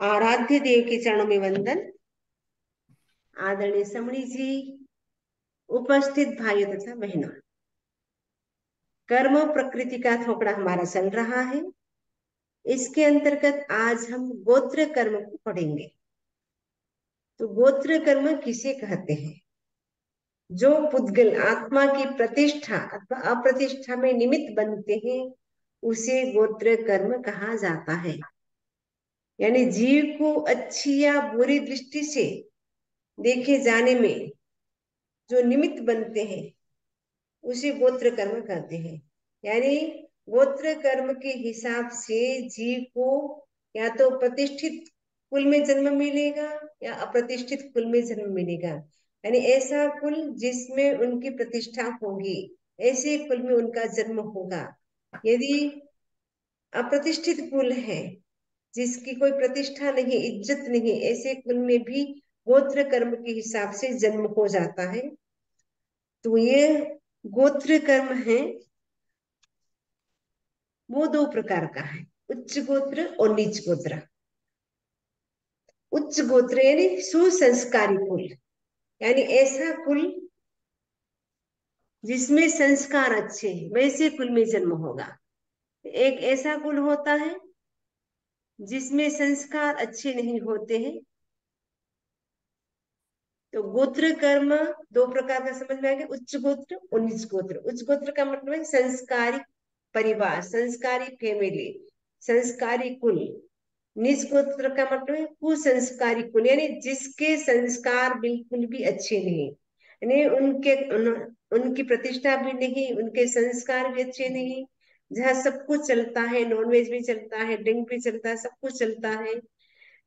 आराध्य देव के चरणों में वंदन आदरणीय समणी जी उपस्थित भाइयों तथा बहनों कर्म प्रकृति का थोपड़ा हमारा चल रहा है इसके अंतर्गत आज हम गोत्र कर्म को पढ़ेंगे तो गोत्र कर्म किसे कहते हैं जो पुद्गल आत्मा की प्रतिष्ठा अथवा अप्रतिष्ठा में निमित्त बनते हैं उसे गोत्र कर्म कहा जाता है यानी जीव को अच्छी या बुरी दृष्टि से देखे जाने में जो निमित्त बनते हैं, उसे गोत्र कर्म कहते हैं। यानी गोत्र कर्म के हिसाब से जीव को या तो प्रतिष्ठित कुल में जन्म मिलेगा या अप्रतिष्ठित कुल में जन्म मिलेगा। यानी ऐसा कुल जिसमें उनकी प्रतिष्ठा होगी, ऐसे कुल में उनका जन्म होगा। यदि अप्रतिष्ठित कुल है जिसकी कोई प्रतिष्ठा नहीं, इज़्ज़त नहीं, ऐसे कुल में भी गोत्र कर्म के हिसाब से जन्म हो जाता है। तो ये गोत्र कर्म है, वो दो प्रकार का है, उच्च गोत्र और नीच गोत्र। उच्च गोत्र यानी सुसंस्कारी कुल, यानी ऐसा कुल जिसमें संस्कार अच्छे हैं, वैसे कुल में जन्म होगा। एक ऐसा कुल होता है जिसमें संस्कार अच्छे नहीं होते हैं। तो गोत्र कर्म दो प्रकार का समझ में आएगा उच्च गोत्र और निज गोत्र। उच्च गोत्र का मतलब है संस्कारी परिवार संस्कारी फैमिली संस्कारी कुल। निज गोत्र का मतलब है कुसंस्कारी कुल यानी जिसके संस्कार बिल्कुल भी अच्छे नहीं यानी उनके उन, उनकी प्रतिष्ठा भी नहीं उनके संस्कार भी अच्छे नहीं जहाँ सब कुछ चलता है नॉनवेज भी चलता है ड्रिंक भी चलता है, सब कुछ चलता है।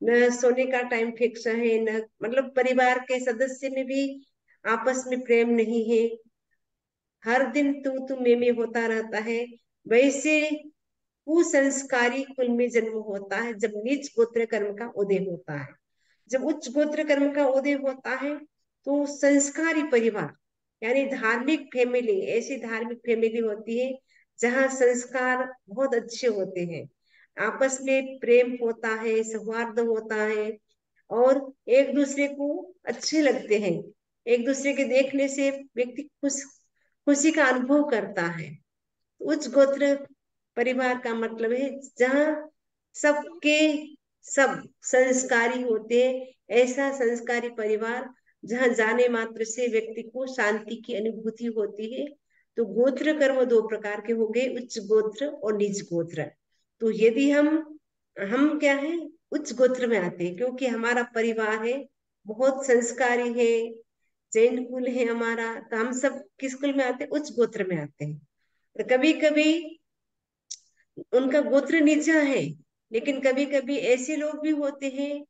न सोने का टाइम फिक्स है, न मतलब परिवार के सदस्य में भी आपस में प्रेम नहीं है। हर दिन तू तू में में होता रहता है। वैसे कुसंस्कारी कुल में जन्म होता है, जब नीच गोत्र कर्म का उदय होता है। जब उच्च गोत्र कर्म का उदय होता है तो संस्कारी परिवार, यानी धार्मिक फैमिली ऐसी धार्मिक फैमिली होती है जहाँ संस्कार बहुत अच्छे होते हैं। आपस में प्रेम होता है, सौहार्द होता है और एक दूसरे को अच्छे लगते हैं। एक दूसरे के देखने से व्यक्ति खुश, खुशी का अनुभव करता है। उच्च गोत्र परिवार का मतलब है जहाँ सबके सब संस्कारी होते हैं। ऐसा संस्कारी परिवार जहाँ जाने मात्र से व्यक्ति को शांति की अनुभूति होती है। तो गोत्र कर्म दो प्रकार के हो गए उच्च गोत्र और निज गोत्र। तो यदि हम हम क्या है? उच्च गोत्र में आते हैं, क्योंकि हमारा परिवार है, बहुत संस्कारी है, जैन कुल है हमारा तो हम सब किस कुल में आते हैं? उच्च गोत्र में आते हैं। तो कभी कभी उनका गोत्र नीचा है, लेकिन कभी कभी ऐसे लोग भी होते हैं,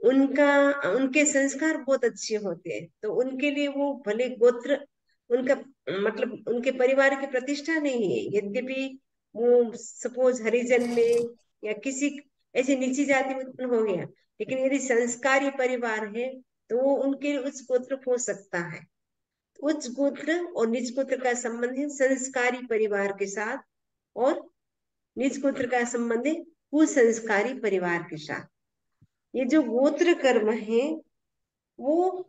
उनका, उनके संस्कार बहुत अच्छे होते हैं तो उनके लिए वो भले गोत्र उनका मतलब उनके परिवार की प्रतिष्ठा नहीं है। यद्यपि वो सपोज़ हरिजन में या किसी ऐसी निची जाति में उत्पन्न हो गया, लेकिन यदि संस्कारी परिवार है तो वो उनके लिए उच्च गोत्र हो सकता है। उच्च गोत्र और निज गोत्र का संबंध है संस्कारी परिवार के साथ और निज गोत्र का संबंध है कुसंस्कारी परिवार के साथ। ये जो गोत्र कर्म है, वो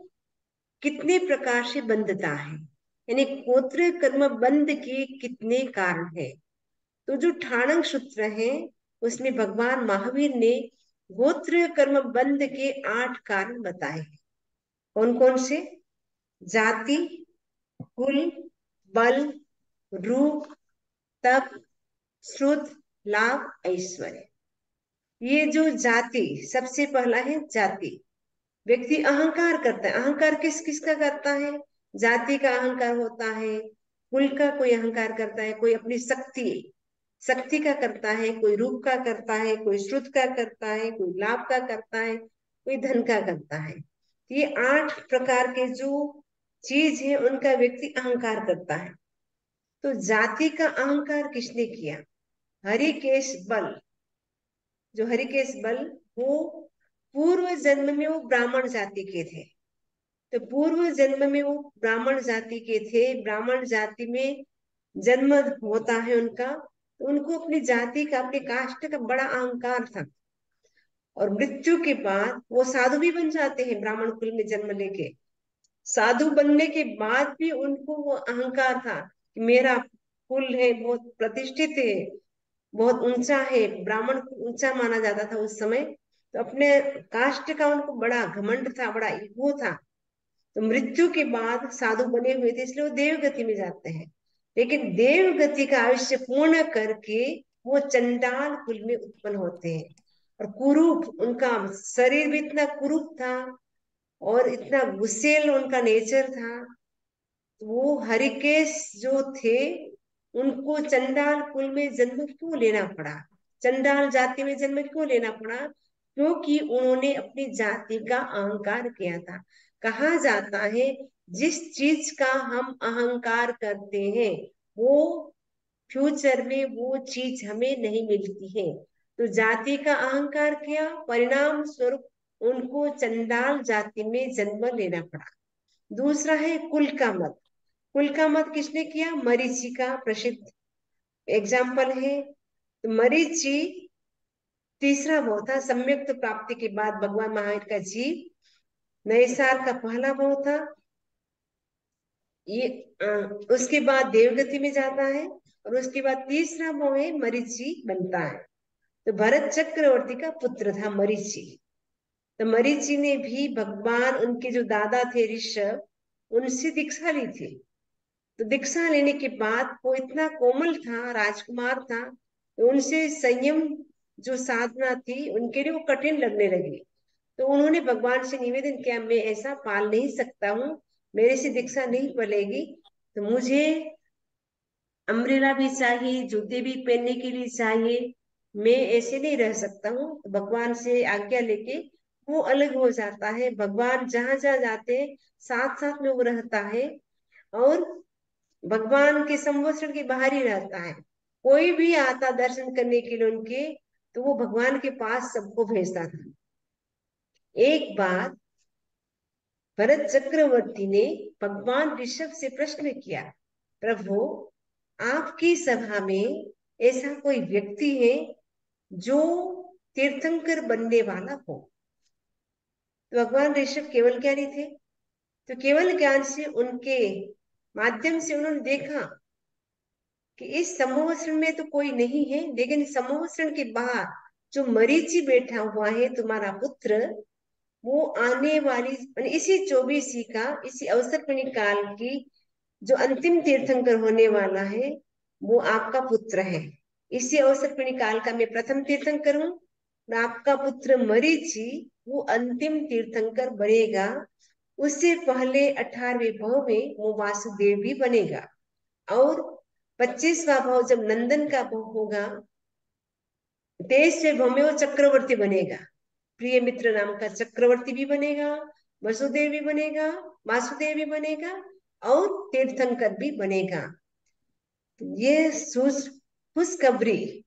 कितने प्रकार से बंधता है? यानी गोत्र कर्म बंध के कितने कारण है? तो जो ठाणंग सूत्र है, उसमें भगवान महावीर ने गोत्र कर्म बंध के आठ कारण बताए हैं। कौन कौन से? जाति, कुल, बल, रूप, तप, श्रुत, लाभ, ऐश्वर्य। ये जो जाति, सबसे पहला है जाति। व्यक्ति अहंकार करता है। अहंकार किस किस का करता है? जाति का अहंकार होता है, कुल का कोई अहंकार करता है, कोई अपनी शक्ति शक्ति का करता है, कोई रूप का करता है, कोई श्रुत का करता है, कोई लाभ का करता है, कोई धन का करता है। ये आठ प्रकार के जो चीज़ है, उनका व्यक्ति अहंकार करता है। तो जाति का अहंकार किसने किया? हरिकेश बल। जो हरिकेश बल, वो पूर्व जन्म में वो ब्राह्मण जाति के थे। तो पूर्व जन्म में वो ब्राह्मण जाति के थे। ब्राह्मण जाति में जन्म होता है उनका। तो उनको अपनी जाति का, अपने कास्ट का बड़ा अहंकार था। और मृत्यु के बाद वो साधु भी बन जाते हैं ब्राह्मण कुल में जन्म लेके। साधु बनने के बाद भी उनको वो अहंकार था कि मेरा कुल है, बहुत प्रतिष्ठित है, बहुत ऊँचा है, ब्राह्मण ऊँचा माना जाता था उस समय। तो अपने कास्ट का उनको बड़ा घमंड था, बड़ा ईगो था। तो मृत्यु के बाद साधु बने हुए थे, इसलिए वो देवगति में जाते हैं। लेकिन देवगति का आयुष्य पूर्ण करके वो चंडाल कुल में उत्पन्न होते हैं। और कुरूप, उनका शरीर भी इतना कुरूप था और इतना गुस्सेल उनका नेचर था तो वो हरिकेश जो थे, उनको चंडाल कुल में जन्म क्यों लेना पड़ा? चंडाल जाति में जन्म क्यों लेना पड़ा? क्योंकि उन्होंने अपनी जाति का अहंकार किया था। कहा जाता है, जिस चीज़ का हम अहंकार करते हैं, वो फ्यूचर में वो चीज़ हमें नहीं मिलती है। तो जाति का अहंकार किया, परिणाम स्वरूप उनको चंडाल जाति में जन्म लेना पड़ा। दूसरा है कुल का मत। कुल का मत किसने किया? मरीची का प्रसिद्ध एग्ज़ाम्पल है। तो मरीचि तीसरा भाव था सम्यक्त प्राप्ति के बाद भगवान महावीर का जीव नए साल का पहला भाव था। ये आ, उसके बाद देवगति में जाता है और उसके बाद तीसरा भाव है मरीची बनता है। तो भरत चक्रवर्ती का पुत्र था मरीची। तो मरीची ने भी भगवान उनके जो दादा थे ऋषभ उनसे दीक्षा ली थी। तो दीक्षा लेने के बाद वो इतना कोमल था राजकुमार था तो उनसे संयम जो साधना थी उनके लिए वो कठिन लगने लगी। तो उन्होंने भगवान से निवेदन किया, मैं ऐसा पाल नहीं सकता हूँ, मेरे से दीक्षा नहीं पलेगी तो मुझे अम्ब्रेला भी चाहिए, जूते भी पहनने के लिए चाहिए। मैं ऐसे नहीं रह सकता हूँ। तो भगवान से आज्ञा लेके वो अलग हो जाता है। भगवान जहाँ जहाँ जाते हैं साथ साथ में वो रहता है और भगवान के संवत्सरण के बाहर ही रहता है। कोई भी आता दर्शन करने के लिए उनके तो वो भगवान के पास सबको भेजता था। एक बार भरत चक्रवर्ती ने भगवान ऋषभ से प्रश्न किया, प्रभु, आपकी सभा में ऐसा कोई व्यक्ति है जो तीर्थंकर बनने वाला हो? तो भगवान ऋषभ केवल ज्ञानी थे। तो केवल ज्ञान से उनके माध्यम से उन्होंने देखा कि इस समूहसरण में तो कोई नहीं है, लेकिन समूहसरण के बाहर जो मरीची बैठा हुआ है, तुम्हारा पुत्र वो आने वाली इसी चौबीसी का, इसी अवसर काल की जो अंतिम तीर्थंकर होने वाला है, वो आपका पुत्र है। इसी अवसर काल का मैं प्रथम तीर्थंकर हूँ। आपका पुत्र मरीची वो अंतिम तीर्थंकर बनेगा। उससे पहले अठारवे भाव में वो वासुदेव भी बनेगा। और पच्चीसवा भाव जब नंदन का भाव होगा, तेईसवे भाव में वो चक्रवर्ती बनेगा। प्रिय मित्र नाम का चक्रवर्ती भी बनेगा, वसुदेव भी बनेगा, वासुदेव भी बनेगा और तीर्थंकर भी बनेगा। ये खुशखबरी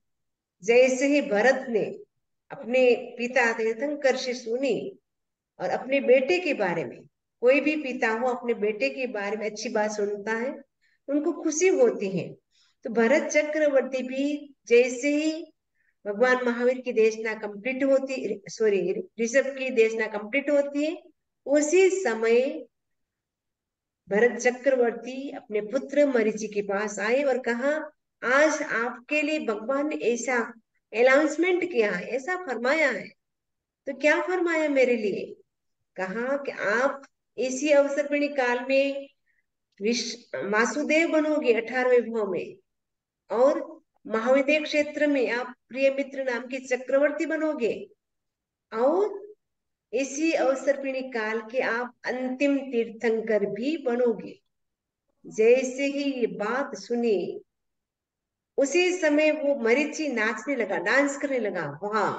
जैसे ही भरत ने अपने पिता तीर्थंकर से सुनी और अपने बेटे के बारे में, कोई भी पिता हो अपने बेटे के बारे में अच्छी बात सुनता है, उनको खुशी होती है। तो भरत चक्रवर्ती भी जैसे ही भगवान महावीर की देशना कंप्लीट होती सॉरी ऋषभ की देशना कंप्लीट होती है उसी समय भरत चक्रवर्ती अपने पुत्र मरीचि के पास आए और कहा, आज आपके लिए भगवान ने ऐसा अनाउंसमेंट किया है, ऐसा फरमाया है। तो क्या फरमाया मेरे लिए? कहा कि आप इसी अवसर पर काल में वासुदेव बनोगे अठारहवें भाव में। और महाविद्य क्षेत्र में आप प्रिय मित्र नाम के चक्रवर्ती बनोगे। और इसी अवसर पीढ़ी काल के आप अंतिम तीर्थंकर भी बनोगे। जैसे ही ये बात सुनी, उसी समय वो मरीची नाचने लगा, डांस करने लगा। वाह,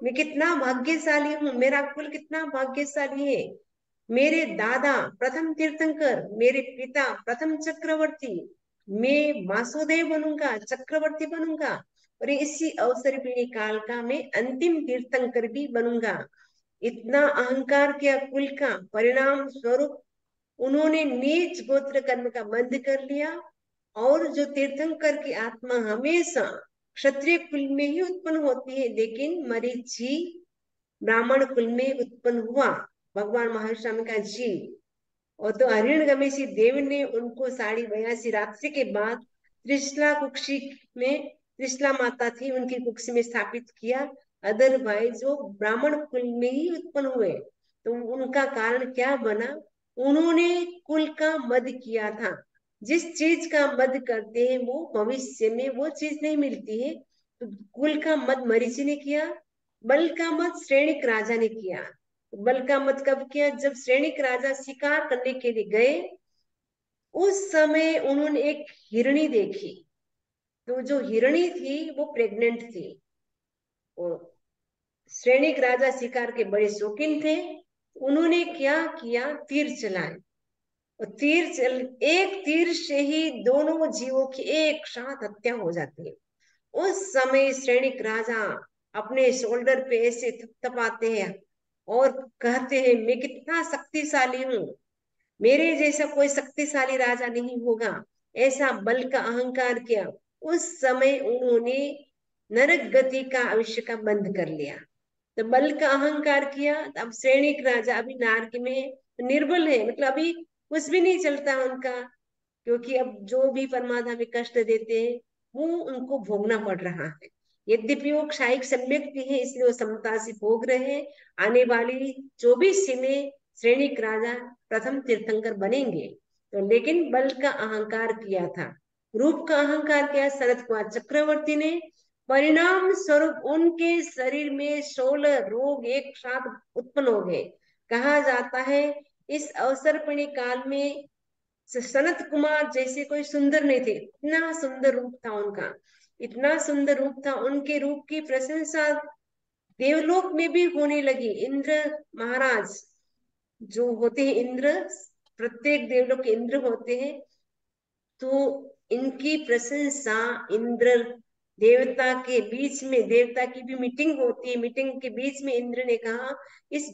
मैं कितना भाग्यशाली हूँ, मेरा कुल कितना भाग्यशाली है। मेरे दादा प्रथम तीर्थंकर, मेरे पिता प्रथम चक्रवर्ती मैं वासुदेव बनूँगा, चक्रवर्ती बनूँगा और इसी अवसर पीढ़ी काल का मैं अंतिम तीर्थंकर भी बनूँगा। इतना अहंकार किया कुल का परिणाम स्वरूप उन्होंने नीच गोत्र कर्म का बंद कर लिया और जो तीर्थंकर की आत्मा हमेशा क्षत्रिय कुल में ही उत्पन्न होती है, लेकिन मरीची ब्राह्मण कुल में उत्पन्न हुआ। भगवान महावीर का जीव और तो गमेशी देव ने उनको साढ़े बयासी रात्रि के बाद त्रिशला कुक्षी में त्रिशला माता थी, उनकी कुक्षी में स्थापित किया अदरवाइज़ वो ब्राह्मण कुल में ही उत्पन्न हुए। तो उनका कारण क्या बना? उन्होंने कुल का मद किया था। जिस चीज़ का मद करते हैं वो भविष्य में वो चीज़ नहीं मिलती है। तो कुल का मद मरीचि ने किया, बल का मत श्रेणिक राजा ने किया। बल का मत कब किया, जब श्रेणिक राजा शिकार करने के लिए गए, उस समय उन्होंने एक हिरणी देखी। तो जो हिरणी थी, वो प्रेग्नेंट थी। और श्रेणिक राजा शिकार के बड़े शौकीन थे। उन्होंने क्या किया? तीर चलाए। और तीर चल, एक तीर से ही दोनों जीवों की एक साथ हत्या हो जाती है। उस समय श्रेणिक राजा अपने शोल्डर पे ऐसे थपथपाते हैं और कहते हैं, मैं कितना शक्तिशाली हूँ। मेरे जैसा कोई शक्तिशाली राजा नहीं होगा। ऐसा बल का अहंकार किया। उस समय उन्होंने नरक गति का आविष्य बंद कर लिया। तो बल का अहंकार किया। अब श्रेणिक राजा अभी नारक में निर्बल है। मतलब अभी कुछ भी नहीं चलता उनका, क्योंकि अब जो भी परमात्मा में कष्ट देते हैं, वो उनको भोगना पड़ रहा है। यद्यपि वो क्षायिक सम्यक भी है, इसलिए वो समता से भोग रहे हैं। आने वाली चौबीस में श्रेणिक राजा प्रथम तीर्थंकर बनेंगे। तो लेकिन बल का अहंकार किया था। रूप का अहंकार किया, शरद कुमार चक्रवर्ती ने। परिणाम स्वरूप उनके शरीर में सोलह रोग एक साथ उत्पन्न हो गए। कहा जाता है, इस अवसर काल में सनत कुमार जैसे कोई सुंदर नहीं थे। इतना सुंदर रूप था उनका। इतना सुंदर रूप था, उनके रूप की प्रशंसा देवलोक में भी होने लगी। इंद्र महाराज जो होते हैं, इंद्र, प्रत्येक देवलोक इंद्र होते हैं तो इनकी प्रशंसा, इंद्र देवता के बीच में, देवता की भी मीटिंग होती है। मीटिंग के बीच में इंद्र ने कहा, इस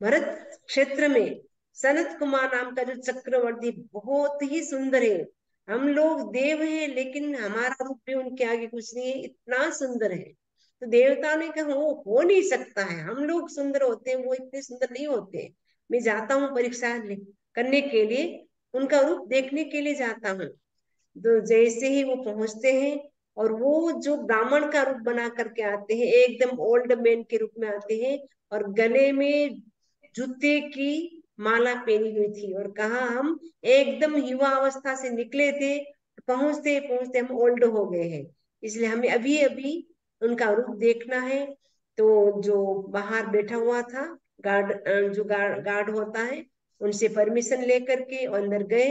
भरत क्षेत्र में सनत कुमार नाम का जो चक्रवर्ती बहुत ही सुंदर है। हम लोग देव हैं, लेकिन हमारा रूप भी उनके आगे कुछ नहीं है, इतना सुंदर है। तो देवता ने कहा, वो हो नहीं सकता है। हम लोग सुंदर होते हैं, वो इतने सुंदर नहीं होते। मैं जाता हूँ परीक्षा करने के लिए, उनका रूप देखने के लिए जाता हूँ। तो जैसे ही वो पहुँचते हैं, और वो जो ब्राह्मण का रूप बना करके आते हैं, एकदम ओल्ड मैन के रूप में आते हैं, और गले में जूते की माला पहनी हुई थी और कहा, हम एकदम युवा अवस्था से निकले थे, पहुँचते पहुँचते हम ओल्ड हो गए हैं। इसलिए हमें अभी अभी उनका रूप देखना है। तो जो बाहर बैठा हुआ था, गार्ड जो गार्ड गार्ड होता है, उनसे परमिशन लेकर के अंदर गए।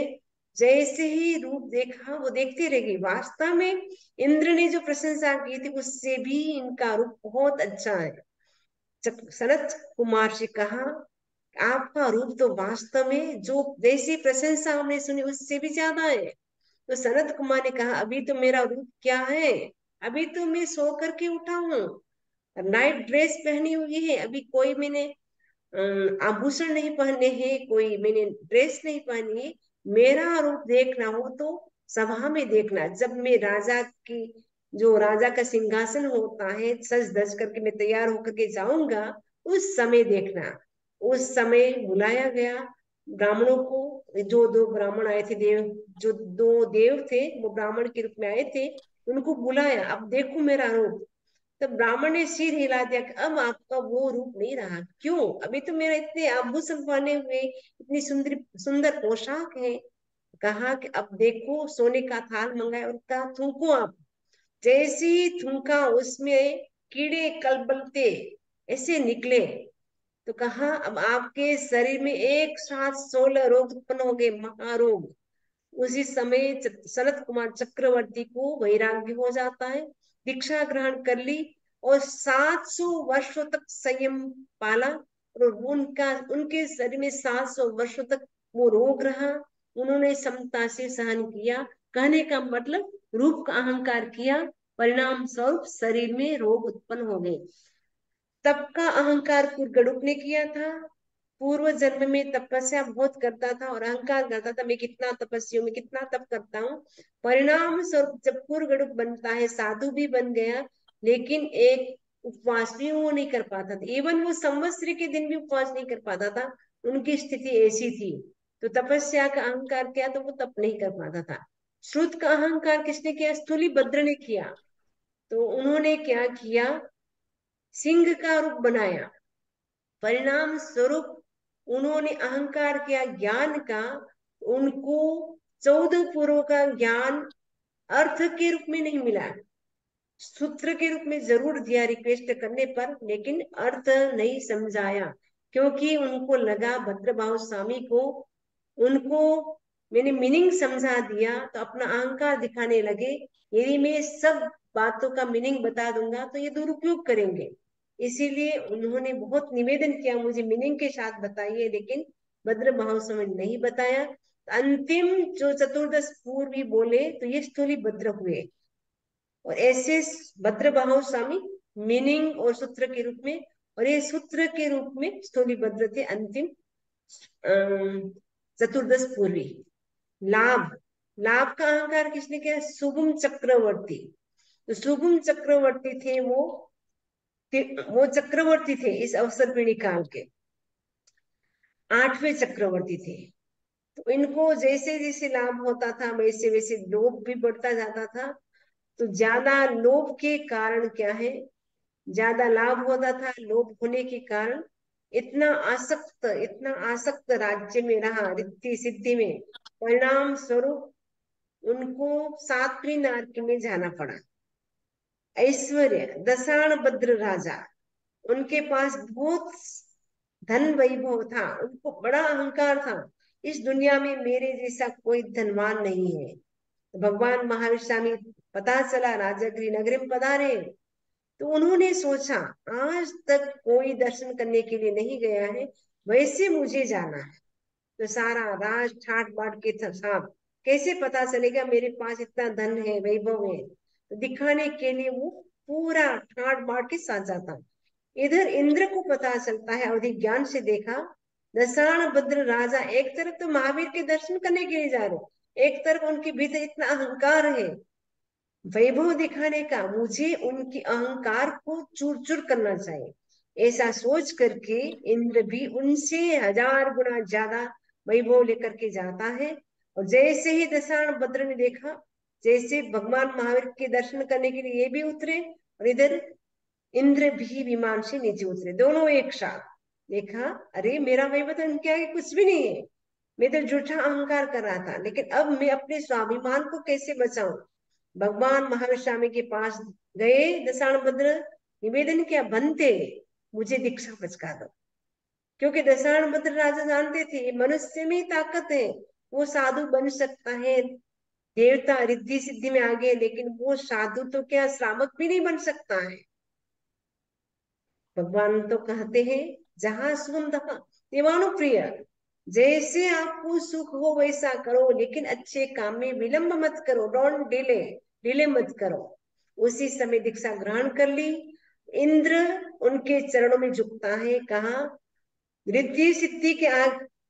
जैसे ही रूप देखा, वो देखते रह गए। वास्तव में इंद्र ने जो प्रशंसा की थी, उससे भी इनका रूप बहुत अच्छा है। सनत कुमार से कहा आपका रूप तो वास्तव में जो जैसी प्रशंसा हमने सुनी उससे भी ज़्यादा है। तो सनत कुमार ने कहा, अभी तो मेरा रूप क्या है? अभी तो मैं सो करके उठा हूँ। नाइट ड्रेस पहनी हुई है। अभी कोई मैंने आभूषण नहीं पहने हैं, कोई मैंने ड्रेस नहीं पहनी है। मेरा रूप देखना हो तो सभा में देखना। जब मैं राजा की, जो राजा का सिंहासन होता है सज धज करके मैं तैयार होकर के जाऊँगा, उस समय देखना। उस समय बुलाया गया। ब्राह्मणों को जो दो ब्राह्मण आए थे देव, जो दो देव थे, वो ब्राह्मण के रूप में आए थे, उनको बुलाया। अब देखो मेरा रूप। तब ब्राह्मण ने सिर हिला दिया कि अब आपका वो रूप नहीं रहा। क्यों? अभी तो मेरा इतने आभूषण पहने हुए, इतनी सुंदर सुंदर पोशाक है। कहा कि अब देखो, सोने का थाल मंगाया और कहा थूको आप। जैसी थूका, उसमें कीड़े कलबलते ऐसे निकले। तो कहा, अब आपके शरीर में एक साथ सोलह रोग उत्पन्न हो गए, महारोग। उसी समय सनत कुमार चक्रवर्ती को वैराग्य हो जाता है। दीक्षा ग्रहण कर ली और 700 वर्षों तक संयम पाला और उनका, उनके शरीर में 700 वर्षों तक वो रोग रहा। उन्होंने समता से सहन किया। कहने का मतलब रूप का अहंकार किया। परिणाम स्वरूप शरीर में रोग उत्पन्न हो गए। तप का अहंकार गड़ुक ने किया था। पूर्व जन्म में तपस्या बहुत करता था और अहंकार करता था। मैं कितना तपस्या में कितना तप करता हूँ। परिणाम स्वरूप जब गड़ुक बनता है, साधु भी बन गया, लेकिन एक उपवास भी वो नहीं कर पाता था। इवन वो संवत्सरी के दिन भी उपवास नहीं कर पाता था। उनकी स्थिति ऐसी थी। तो तपस्या का अहंकार किया तो वो तप नहीं कर पाता था। श्रुत का अहंकार किसने किया? स्थूली भद्र ने किया। तो उन्होंने क्या किया? सिंह का रूप बनाया। परिणाम स्वरूप उन्होंने अहंकार किया ज्ञान का, उनको चौदह पुरों का ज्ञान अर्थ के रूप में नहीं मिला। सूत्र के रूप में ज़रूर दिया रिक्वेस्ट करने पर, लेकिन अर्थ नहीं समझाया, क्योंकि उनको लगा भद्रभाव स्वामी को, उनको मैंने मीनिंग समझा दिया तो अपना अहंकार दिखाने लगे। यदि मैं सब बातों का मीनिंग बता दूँगा तो ये दुरुपयोग करेंगे। इसीलिए उन्होंने बहुत निवेदन किया मुझे मीनिंग के साथ बताइए, लेकिन भद्र महास्वामी नहीं बताया। अंतिम जो चतुर्दश पूर्वी बोले तो ये स्थूली भद्र हुए। और ऐसे भद्र बाहु स्वामी मीनिंग और सूत्र के रूप में, और ये सूत्र के रूप में स्थूली भद्र थे अंतिम चतुर्दश पूर्वी। लाभ। लाभ का अहंकार किसने किया? शुभम चक्रवर्ती। शुभम चक्रवर्ती थे वो वो चक्रवर्ती थे इस अवसर पीढ़ी काल के। आठवें चक्रवर्ती थे। तो इनको जैसे जैसे लाभ होता था, वैसे वैसे लोभ भी बढ़ता जाता था। तो ज़्यादा लोभ के कारण क्या है? ज़्यादा लाभ होता था, लोभ होने के कारण इतना आसक्त इतना आसक्त राज्य में रहा, रिद्धि सिद्धि में। परिणाम स्वरूप उनको सातवीं नारक में जाना पड़ा। ऐश्वर्य, दशाण भद्र राजा, उनके पास बहुत धन वैभव था, उनको बड़ा अहंकार था। इस दुनिया में मेरे जैसा कोई धनवान नहीं है। भगवान महावीर स्वामी पता चला राजागिरी नगर में पधारे। तो उन्होंने सोचा, आज तक कोई दर्शन करने के लिए नहीं गया है, वैसे मुझे जाना है। तो सारा राज ठाट बाट के साथ कैसे पता चलेगा मेरे पास इतना धन है, वैभव है? तो दिखाने के लिए वो पूरा ठाट बाट के साथ जाता। इधर इंद्र को पता चलता है अधिक ज्ञान से देखा दशाण भद्र राजा एक तरफ़ तो महावीर के दर्शन करने के लिए जा रहे एक तरफ़ उनके भीतर इतना अहंकार है। वैभव दिखाने का मुझे उनके अहंकार को चूर चूर करना चाहिए। ऐसा सोच करके इंद्र भी उनसे हज़ार गुना ज़्यादा वैभव लेकर के जाता है। और जैसे ही दशाण भद्र ने देखा जैसे भगवान महावीर के दर्शन करने के लिए ये भी उतरे और इधर इंद्र भी विमान से नीचे उतरे, दोनों एक साथ। देखा, अरे मेरा वैभव तो इनके आगे कुछ भी नहीं है। मैं तो झूठा अहंकार कर रहा था, लेकिन अब मैं अपने स्वाभिमान को कैसे बचाऊं? भगवान महावीर स्वामी के पास गए दशाण भद्र निवेदन किया, बनते, मुझे दीक्षा बचका दो। क्योंकि दशाण भद्र राजा जानते थे, मनुष्य में ताकत है, वो साधु बन सकता है देवता रिद्धि सिद्धि में आगे लेकिन वो साधु तो क्या श्रावक भी नहीं बन सकता है? भगवान तो कहते हैं, जहाँ सुगंध देवानु प्रिय, जैसे आपको सुख हो वैसा करो, लेकिन अच्छे काम में विलंब मत करो, डोंट डिले डिले मत करो। उसी समय दीक्षा ग्रहण कर ली। इंद्र उनके चरणों में झुकता है, कहा, रिद्धि सिद्धि के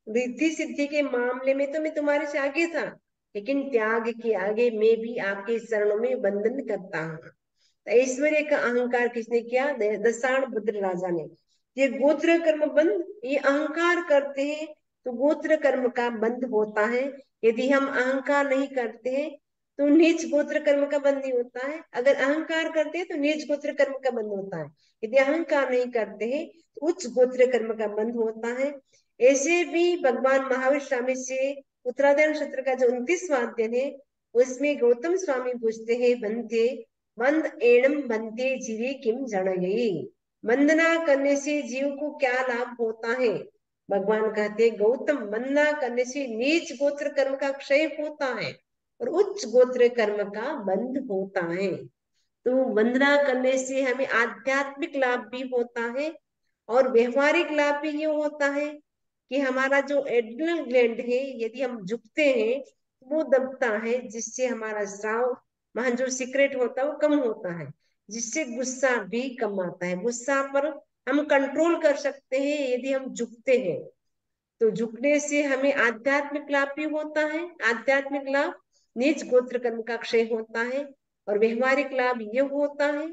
रिद्धि सिद्धि के मामले में तो मैं तुम्हारे से आगे था। लेकिन त्याग के आगे मैं भी आपके चरणों में बंधन करता हूँ। तो ऐश्वर्य का अहंकार किसने किया? दशाण भद्र राजा ने। ये गोत्र कर्म बंद, ये अहंकार करते हैं तो गोत्र कर्म का बंद होता है। यदि हम अहंकार नहीं करते हैं तो नीच गोत्र कर्म का बंद नहीं होता है। अगर अहंकार करते हैं तो नीच गोत्र कर्म का बंद होता है। यदि अहंकार नहीं करते हैं तो उच्च गोत्र कर्म का बंद होता है। ऐसे भी भगवान महावीर स्वामी से उत्तराधारण क्षेत्र का जो उन्तीसवा अध्ययन है, उसमें गौतम स्वामी पूछते हैं बनते मंद एणम बनते जीवे किम जन गई वंदना करने से जीव को क्या लाभ होता है? भगवान कहते हैं, गौतम, वंदना करने से नीच गोत्र कर्म का क्षय होता है और उच्च गोत्र कर्म का बंध होता है। तो वंदना करने से हमें आध्यात्मिक लाभ भी होता है और व्यवहारिक लाभ भी ये होता है। कि हमारा जो एड्रिनल ग्लैंड है, यदि हम झुकते हैं, वो दबता है, जिससे हमारा स्राव वहाँ जो सीक्रेट होता है, वो कम होता है, जिससे गुस्सा भी कम आता है। गुस्सा पर हम कंट्रोल कर सकते हैं, यदि हम झुकते हैं। तो झुकने से हमें आध्यात्मिक लाभ भी होता है, आध्यात्मिक लाभ निज गोत्र कर्म का क्षय होता है, और व्यवहारिक लाभ ये होता है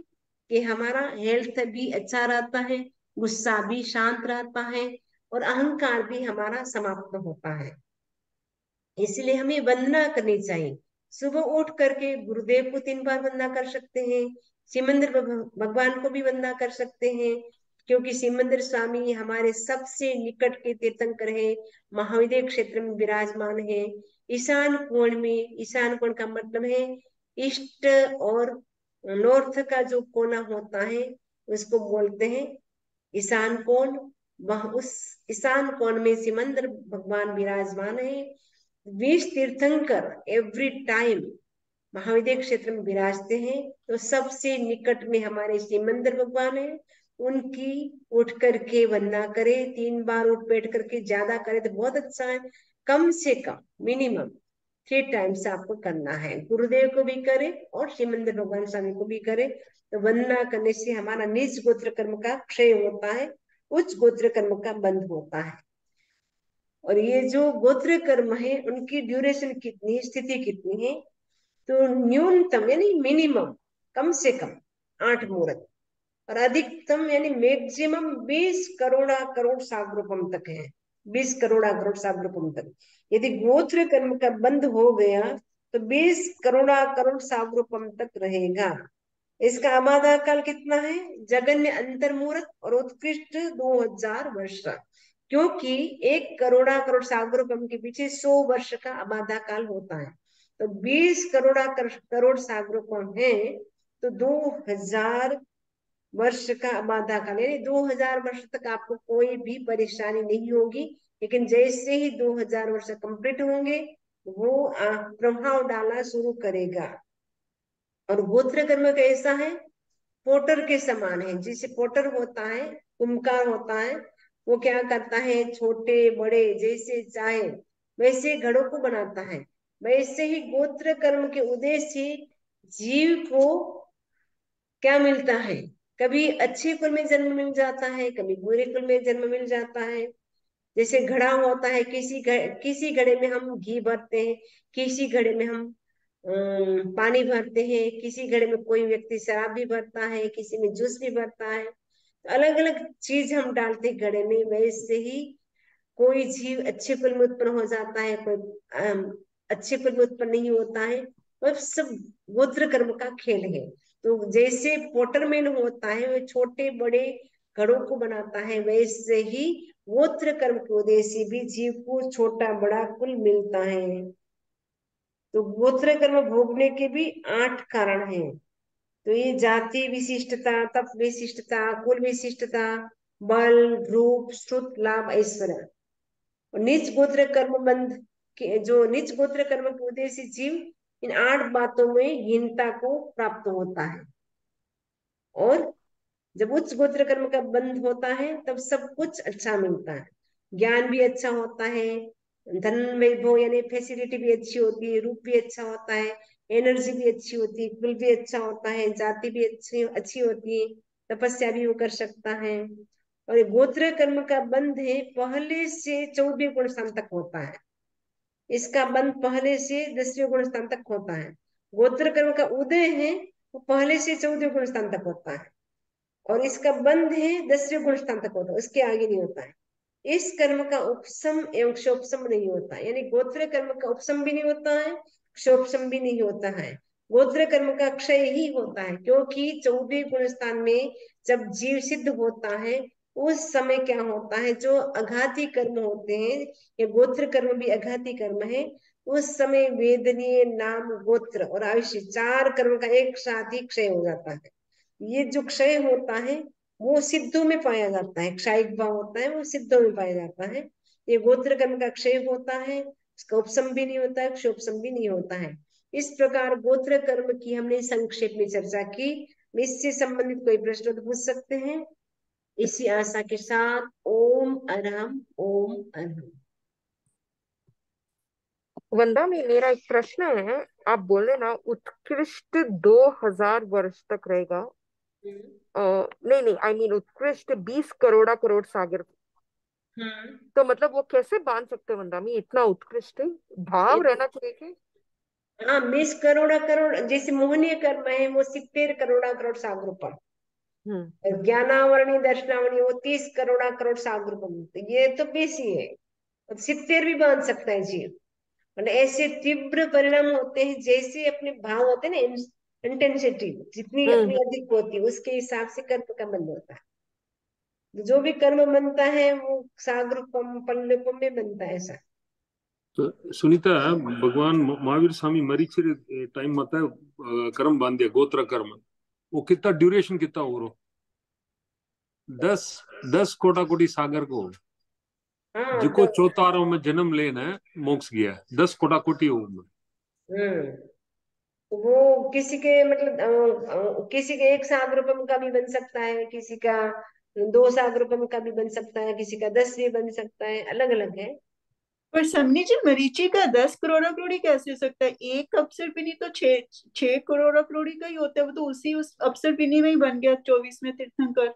कि हमारा हेल्थ भी अच्छा रहता है, गुस्सा भी शांत रहता है और अहंकार भी हमारा समाप्त होता है। इसलिए हमें वंदना करनी चाहिए। सुबह उठ करके गुरुदेव को तीन बार वंदना कर सकते हैं सिमंदर भगवान को भी वंदना कर सकते हैं, क्योंकि सिमंदर स्वामी हमारे सबसे निकट के तीर्थंकर है महाविद्य क्षेत्र में विराजमान है। ईशान कोण में, ईशान कोण का मतलब है ईस्ट और नॉर्थ का जो कोना होता है, उसको बोलते हैं ईशान कोण। वह उस ईशान कोण में सिमंदर भगवान विराजमान है। बीस तीर्थंकर एवरी टाइम महाविद्य क्षेत्र में विराजते हैं। तो सबसे निकट में हमारे सिमंदर भगवान है। उनकी उठ करके वंदना करे। तीन बार उठ बैठ करके ज़्यादा करे तो बहुत अच्छा है। कम से कम मिनिमम थ्री टाइम्स आपको करना है। गुरुदेव को भी करे और श्रीमंदिर भगवान स्वामी को भी करे। तो वंदना करने से हमारा निज गोत्र कर्म का क्षय होता है। उच्च गोत्र कर्म का बंद होता है। और ये जो गोत्र कर्म है, उनकी ड्यूरेशन कितनी स्थिति कितनी है तो न्यूनतम यानी मिनिमम कम से कम आठ मुहूर्त और अधिकतम यानी मैक्सिमम बीस करोड़ा करोड़ सागरूपम तक है, बीस करोड़ा करोड़ सागरूपम तक। यदि गोत्र कर्म का बंद हो गया तो बीस करोड़ा करोड़ सागरूपम तक रहेगा। इसका अमादा काल कितना है? जगन्य अंतर मुहूर्त और उत्कृष्ट दो हज़ार वर्ष क्योंकि एक करोड़ा करोड़ सागरूपम के पीछे सौ वर्ष का अबाधा काल होता है। तो बीस करोड़ा कर, करोड़ सागरूपम है तो दो हज़ार वर्ष का बाधा काल यानी दो हज़ार वर्ष तक आपको कोई भी परेशानी नहीं होगी लेकिन जैसे ही दो हज़ार वर्ष कंप्लीट होंगे वो प्रभाव डालना शुरू करेगा। और गोत्र कर्म कैसा है? पोटर के समान है। जिसे पोटर होता है कुमकार होता है, वो क्या करता है? छोटे, बड़े, जैसे चाहे, वैसे घड़ों को बनाता है। वैसे ही गोत्र कर्म के उद्देश्य जीव को क्या मिलता है? कभी अच्छे कुल में जन्म मिल जाता है, कभी बुरे कुल में जन्म मिल जाता है। जैसे घड़ा होता है, किसी घड़े किसी घड़े में हम घी भरते हैं, किसी घड़े में हम पानी भरते हैं, किसी घड़े में कोई व्यक्ति शराब भी भरता है, किसी में जूस भी भरता है तो अलग अलग चीज़ हम डालते घड़े में वैसे ही कोई जीव अच्छे कुल में उत्पन्न हो जाता है, कोई अच्छे कुल में उत्पन्न नहीं होता है वह सब गोत्र कर्म का खेल है। तो जैसे पोटरमैन होता है वो छोटे बड़े घड़ों को बनाता है वैसे ही गोत्र कर्म के उद्देश्य भी जीव को छोटा बड़ा कुल मिलता है। तो गोत्र कर्म भोगने के भी आठ कारण हैं। तो ये जाति विशिष्टता, तप विशिष्टता, कुल विशिष्टता, बल, रूप, श्रुत, लाभ, ऐश्वर्य। निज गोत्र कर्म बंध के, जो निज गोत्र कर्म के उद्देश्य जीव, इन आठ बातों में हीनता को प्राप्त होता है। और जब उच्च गोत्र कर्म का बंध होता है, तब सब कुछ अच्छा मिलता है। ज्ञान भी अच्छा होता है धन वैभव यानी फैसिलिटी भी अच्छी होती है, रूप भी अच्छा होता है एनर्जी भी अच्छी होती है, कुल भी अच्छा होता है, जाति भी अच्छी अच्छी होती है, तपस्या भी वो कर सकता है। और गोत्र कर्म का बंध है, पहले से चौदह गुण स्थान तक होता है। इसका बंध पहले से दसवें गुण स्थान तक होता है। गोत्र कर्म का उदय है, वो पहले से चौदह गुण स्थान तक होता है। और इसका बंध है, दसवें गुण स्थान तक होता है, उसके आगे नहीं होता है। इस कर्म का उपसम एवं क्षोपसम नहीं होता। यानी गोत्र कर्म का उपसम भी नहीं होता है, क्षोपसम भी नहीं होता है। गोत्र कर्म का क्षय ही होता है, क्योंकि चौदह गुण स्थान में जब जीव सिद्ध होता है, उस समय क्या होता है, जो अघाती कर्म होते हैं, या गोत्र कर्म भी अघाती कर्म है, उस समय वेदनीय नाम गोत्र और आयुष्य चार कर्म का एक साथ ही क्षय हो जाता है। ये जो क्षय होता है वो सिद्धों में पाया जाता है, क्षायिक भाव होता है, वो सिद्धों में पाया जाता है। ये गोत्र कर्म का क्षय होता है, उसका उपसम भी नहीं होता है क्षोपसम भी नहीं होता है। इस प्रकार गोत्र कर्म की हमने संक्षेप में चर्चा की। इससे संबंधित कोई प्रश्न तो पूछ सकते हैं? इसी आशा के साथ, ओम अरहम ओम अरहम वंदा में मेरा एक प्रश्न है, आप बोले ना, उत्कृष्ट दो हज़ार वर्ष तक रहेगा नहीं नहीं आई मीन उत्कृष्ट बीस करोड़ा करोड़ सागर। हम्म। तो मतलब वो कैसे बाँध सकते वंदा? में इतना उत्कृष्ट भाव रहना चाहिए हाँ बीस करोड़ करोड़ जैसे मोहनीय कर्म है वो सितर करोड़ा करोड़ सागर पर। हम्म। ज्ञानावरणी दर्शनावरणी वो तीस करोड़ा करोड़ सागरूपम तो ये तो बेसी है अब सित्तेर भी बाँध सकता है जीव मतलब ऐसे तीव्र परिणाम होते हैं जैसे अपने भाव होते हैं ना इंटेंसिटी जितनी हम्म। अपनी अधिक होती है उसके हिसाब से कर्म का बंध होता है। जो भी कर्म बनता है वो सागरूपम पल्लपम में बनता है ऐसा तो सुनीता भगवान महावीर स्वामी मरीचिर टाइम आता है कर्म बाँध दिया गोत्र कर्म। वो कितना ड्यूरेशन कितना हो रहा दस दस कोटा कोटी सागर को। हाँ जिको चौतारों में जन्म लेना है मोक्ष गया दस कोटा कोटी हो तो वो किसी के मतलब किसी के एक सागरपम का भी बन सकता है, किसी का दो सागरपम का भी बन सकता है, किसी का दस भी बन सकता है अलग अलग है। पर समनी जी, मरीची का दस करोड़ करोड़ी कैसे हो सकता है? एक अवसर पिनी तो छे छह करोड़ा करोड़ी का ही होता है, वो तो उसी उस अवसर पिनी में ही बन गया, चौबीस में तीर्थंकर।